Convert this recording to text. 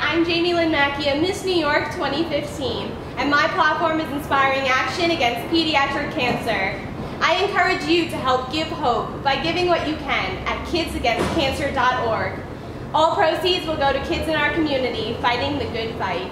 I'm Jamie Lynn of Miss New York 2015, and my platform is inspiring action against pediatric cancer. I encourage you to help give hope by giving what you can at kidsagainstcancer.org. All proceeds will go to kids in our community fighting the good fight.